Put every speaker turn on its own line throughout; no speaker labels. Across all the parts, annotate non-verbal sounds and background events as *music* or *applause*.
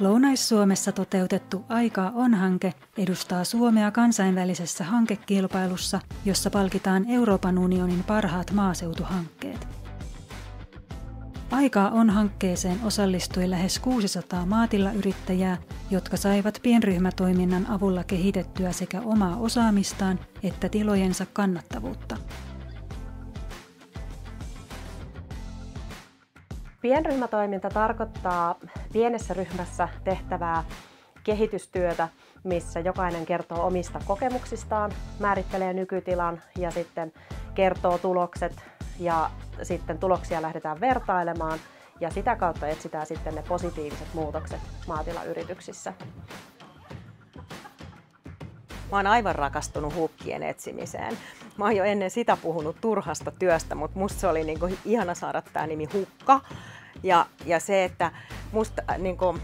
Lounais-Suomessa toteutettu Aikaa on-hanke edustaa Suomea kansainvälisessä hankekilpailussa, jossa palkitaan Euroopan unionin parhaat maaseutuhankkeet. Aikaa on hankkeeseen osallistui lähes 600 maatilayrittäjää, jotka saivat pienryhmätoiminnan avulla kehitettyä sekä omaa osaamistaan että tilojensa kannattavuutta.
Pienryhmätoiminta tarkoittaa pienessä ryhmässä tehtävää kehitystyötä, missä jokainen kertoo omista kokemuksistaan, määrittelee nykytilan ja sitten kertoo tulokset ja sitten tuloksia lähdetään vertailemaan ja sitä kautta etsitään sitten ne positiiviset muutokset maatilayrityksissä.
Mä oon aivan rakastunut hukkien etsimiseen. Mä oon jo ennen sitä puhunut turhasta työstä, mutta musta se oli niinku ihana saada tämä nimi hukka. Ja, ja se, että musta niinku,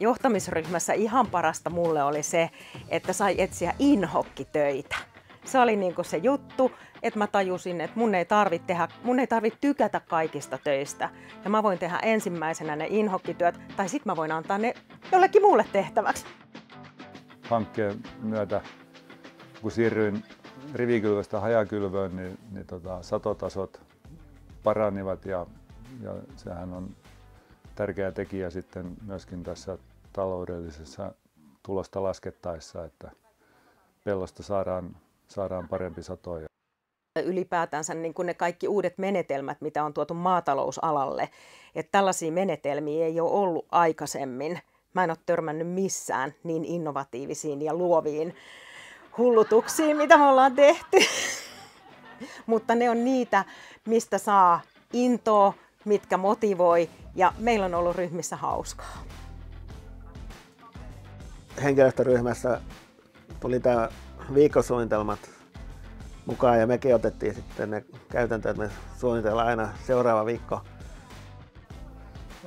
johtamisryhmässä ihan parasta mulle oli se, että sai etsiä inhokkitöitä. Se oli niinku se juttu, että mä tajusin, että mun ei tarvitse tehdä, tykätä kaikista töistä. Ja mä voin tehdä ensimmäisenä ne inhokkityöt, tai sitten mä voin antaa ne jollekin muulle tehtäväksi.
Hankkeen myötä, kun siirryin rivikylvästä hajakylvöön, niin, niin tota, satotasot paranivat ja, ja sehän on tärkeä tekijä sitten myöskin tässä taloudellisessa tulosta laskettaessa, että pellosta saadaan, saadaan parempi sato.
Ylipäätänsä niin kuin ne kaikki uudet menetelmät, mitä on tuotu maatalousalalle, että tällaisia menetelmiä ei ole ollut aikaisemmin. Mä en ole törmännyt missään niin innovatiivisiin ja luoviin hullutuksiin, mitä me ollaan tehty. *laughs* Mutta ne on niitä, mistä saa intoa, mitkä motivoi ja meillä on ollut ryhmissä hauskaa.
Henkilöstöryhmässä tuli tämä viikkosuunnitelmat mukaan ja mekin otettiin sitten ne käytäntöön, että me suunnitellaan aina seuraava viikko.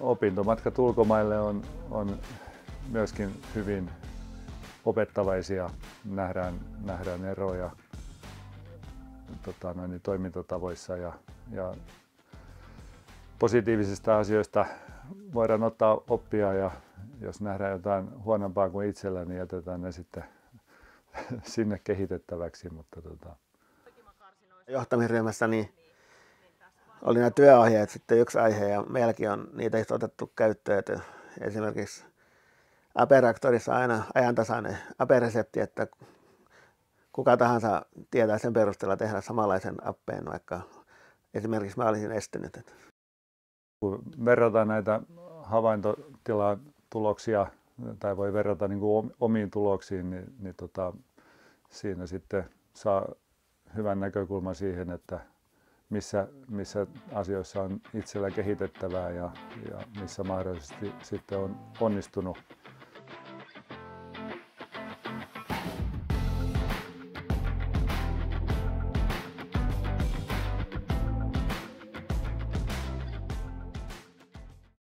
Opintomatkat ulkomaille on, on myöskin hyvin opettavaisia. Nähdään, nähdään eroja tota, noin, toimintatavoissa ja, ja positiivisista asioista voidaan ottaa oppia ja jos nähdään jotain huonompaa kuin itsellä, niin jätetään ne sitten *laughs* sinne kehitettäväksi. Mutta tota...
Johtamisryhmässä niin oli nämä työohjeet sitten yksi aihe ja meilläkin on niitä otettu käyttöön. Että esimerkiksi Aperaktorissa aina ajantasainen aperesepti, että kuka tahansa tietää sen perusteella tehdä samanlaisen appeen, vaikka esimerkiksi mä olisin estynyt.
Kun verrataan näitä havaintotilan tuloksia tai voi verrata niin kuin omiin tuloksiin, niin, niin tota, siinä sitten saa hyvän näkökulman siihen, että missä, missä asioissa on itsellä kehitettävää ja, ja missä mahdollisesti sitten on onnistunut